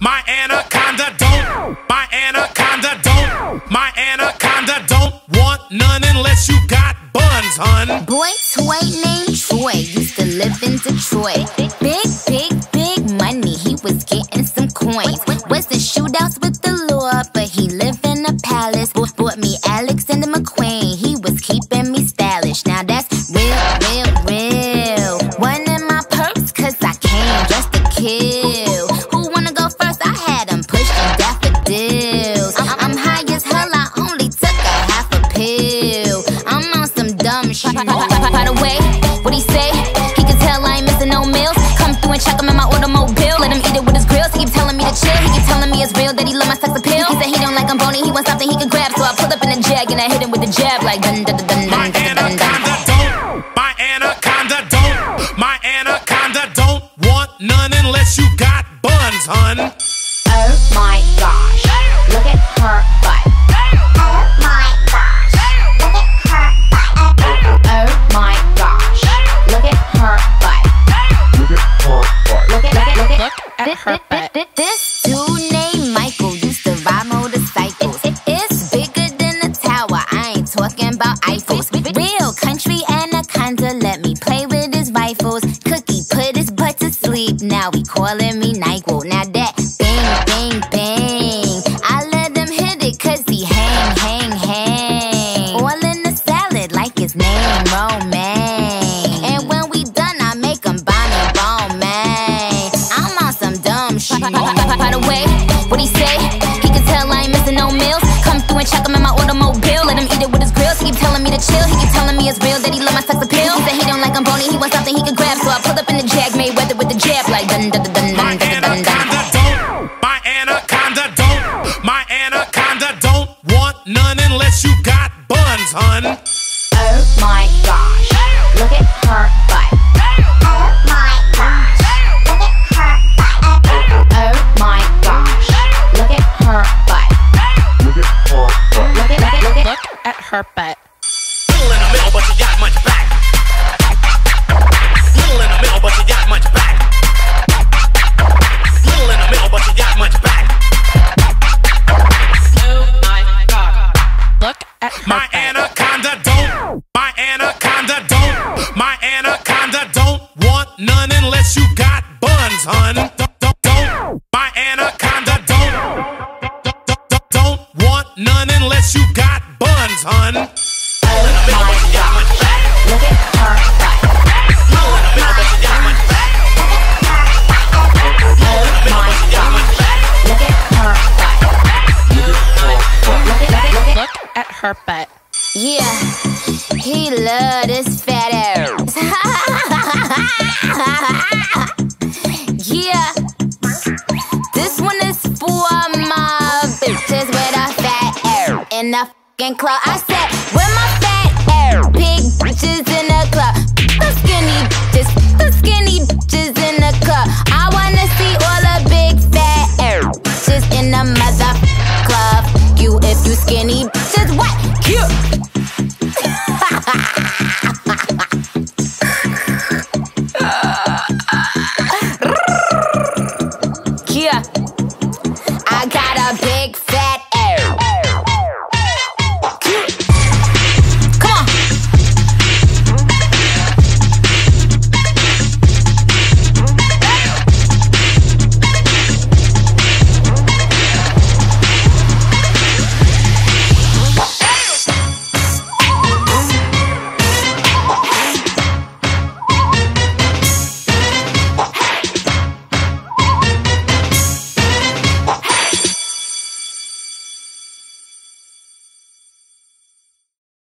My anaconda don't. My anaconda don't. My anaconda don't want none unless you got buns, hun. Boy toy named Troy used to live in Detroit. Big, big, big money. He was getting some coins. Don't like I'm bony. He wants something he can grab. So I pull up in a jag and I hit him with the jab like dun dun dun dun dun dun dun dun. anaconda don't. My anaconda don't. My anaconda don't want none unless you got buns, hun. Oh my gosh, look at her butt. Oh my gosh, look at her butt. Oh my gosh, look at her butt. Look at her butt. Look at look at look at. Look at her butt. This, talking. Real country anaconda let me play with his rifles. Cookie put his butt to sleep. Now he calling me Nyquil. Now that bang, bang, bang. I let him hit it cause he hang, hang, hang. All in the salad like his name Romaine. And when we done, I make him Bonnie Bowman. I'm on some dumb shit. By the way, what he say? He can tell I ain't missing no meals. Come through and check him in my automobile. To chill. He keep telling me it's real that he love my sex appeal. He said he don't like I'm bony. He wants something he can grab. So I pull up in the jag, made weather with the jab like dun dun dun dun dun dun dun dun. don't. My anaconda don't. My anaconda don't want none unless you got buns, hun. Oh my gosh, look at her butt. Oh my gosh, look at her butt. Oh my gosh, look at her butt. Look at her butt. Look at look at look at. Look at her butt. My anaconda don't. My anaconda don't. My anaconda don't want none unless you got buns, hun. Yeah, he love this fat ass. yeah, this one is for my bitches with a fat ass in the fucking club. I said, with my fat ass, big bitches in the club. The skinny bitches, the skinny bitches in the club. I wanna see all the big fat ass bitches in the mother club. You if you skinny bitches, what? Yeah.